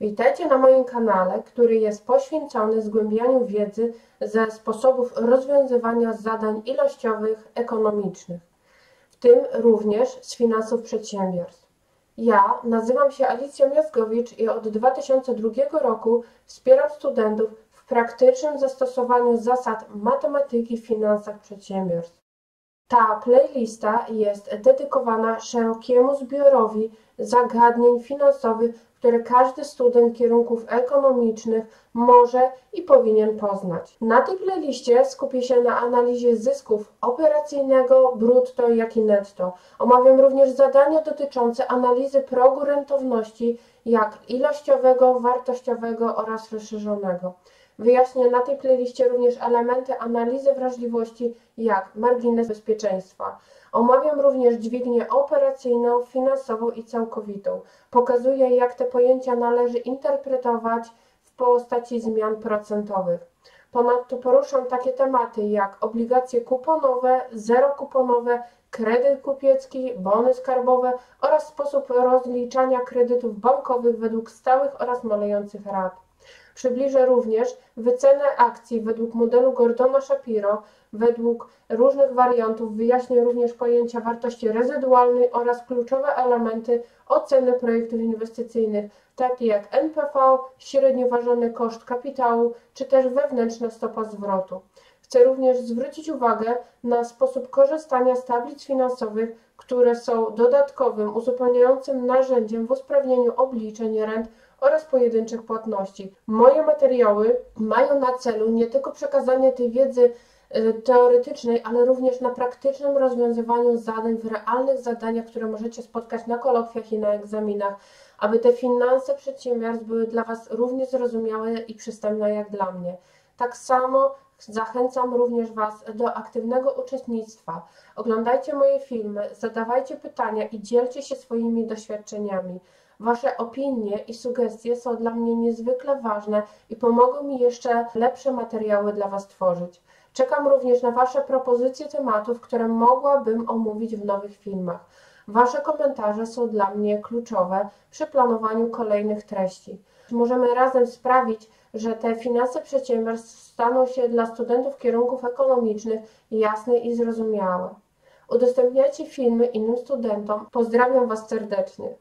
Witajcie na moim kanale, który jest poświęcony zgłębianiu wiedzy ze sposobów rozwiązywania zadań ilościowych ekonomicznych, w tym również z finansów przedsiębiorstw. Ja nazywam się Alicja Miazgowicz i od 2002 roku wspieram studentów w praktycznym zastosowaniu zasad matematyki w finansach przedsiębiorstw. Ta playlista jest dedykowana szerokiemu zbiorowi zagadnień finansowych, które każdy student kierunków ekonomicznych może i powinien poznać. Na tej playliście skupię się na analizie zysków operacyjnego, brutto, jak i netto. Omawiam również zadania dotyczące analizy progu rentowności, jak ilościowego, wartościowego oraz rozszerzonego. Wyjaśnię na tej playliście również elementy analizy wrażliwości, jak margines bezpieczeństwa. Omawiam również dźwignię operacyjną, finansową i całkowitą. Pokazuję, jak te pojęcia należy interpretować w postaci zmian procentowych. Ponadto poruszam takie tematy jak obligacje kuponowe, zerokuponowe, kredyt kupiecki, bony skarbowe oraz sposób rozliczania kredytów bankowych według stałych oraz malejących rat. Przybliżę również wycenę akcji według modelu Gordona-Shapiro, według różnych wariantów, wyjaśnię również pojęcia wartości rezydualnej oraz kluczowe elementy oceny projektów inwestycyjnych, takie jak NPV, średnio ważony koszt kapitału, czy też wewnętrzna stopa zwrotu. Chcę również zwrócić uwagę na sposób korzystania z tablic finansowych, które są dodatkowym, uzupełniającym narzędziem w usprawnieniu obliczeń rent oraz pojedynczych płatności. Moje materiały mają na celu nie tylko przekazanie tej wiedzy e, teoretycznej, ale również na praktycznym rozwiązywaniu zadań, w realnych zadaniach, które możecie spotkać na kolokwiach i na egzaminach, aby te finanse przedsiębiorstw były dla Was równie zrozumiałe i przystępne jak dla mnie. Tak samo Zachęcam również Was do aktywnego uczestnictwa. Oglądajcie moje filmy, zadawajcie pytania i dzielcie się swoimi doświadczeniami. Wasze opinie i sugestie są dla mnie niezwykle ważne i pomogą mi jeszcze lepsze materiały dla Was tworzyć. Czekam również na Wasze propozycje tematów, które mogłabym omówić w nowych filmach. Wasze komentarze są dla mnie kluczowe przy planowaniu kolejnych treści. Możemy razem sprawić, że te finanse przedsiębiorstw staną się dla studentów kierunków ekonomicznych jasne i zrozumiałe. Udostępniajcie filmy innym studentom. Pozdrawiam Was serdecznie.